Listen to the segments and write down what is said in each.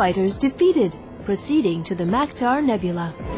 fighters defeated, proceeding to the Maktar Nebula.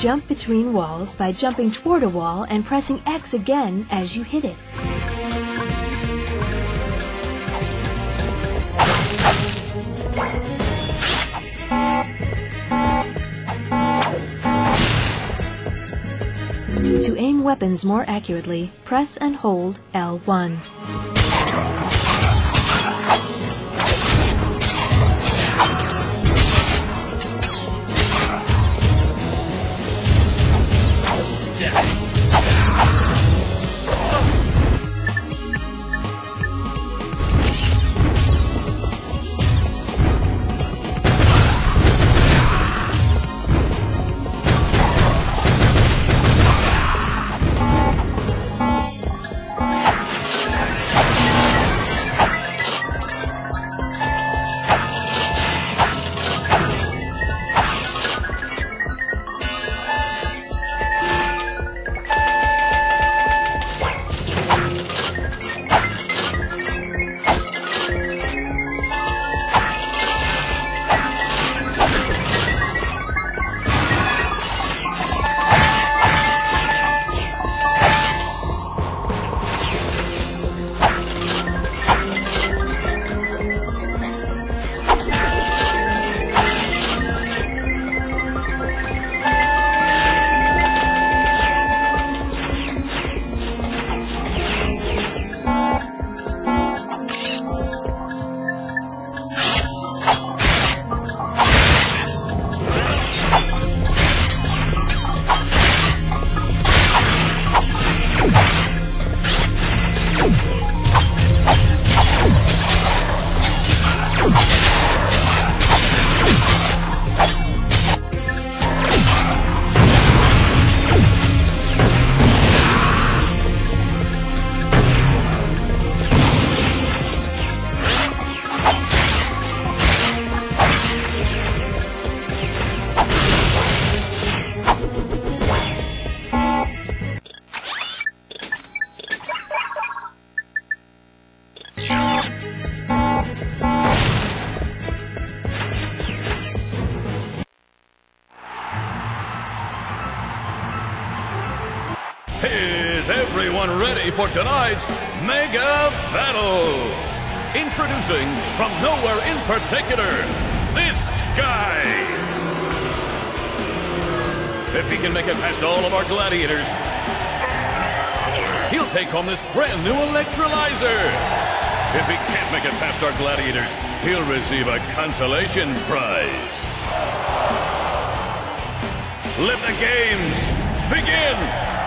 Jump between walls by jumping toward a wall and pressing X again as you hit it. To aim weapons more accurately, press and hold L1. Everyone ready for tonight's Mega Battle? Introducing from nowhere in particular, this guy. If he can make it past all of our gladiators, he'll take home this brand new electrolyzer. If he can't make it past our gladiators, he'll receive a consolation prize. Let the games begin!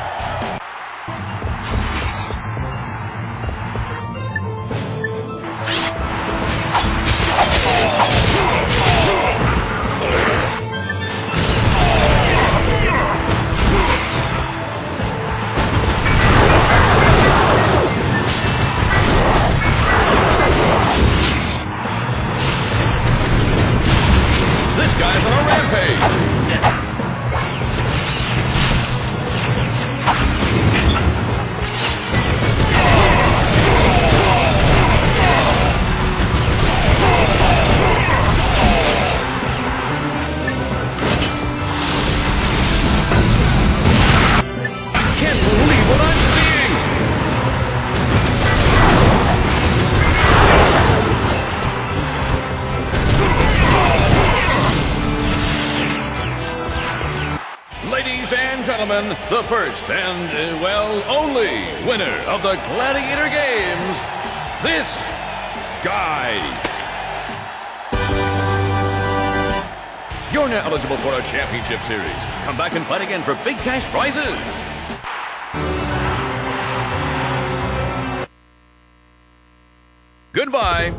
Gentlemen, the first and, uh, well, only winner of the Gladiator Games, this guy. You're now eligible for a championship series. Come back and fight again for big cash prizes. Goodbye.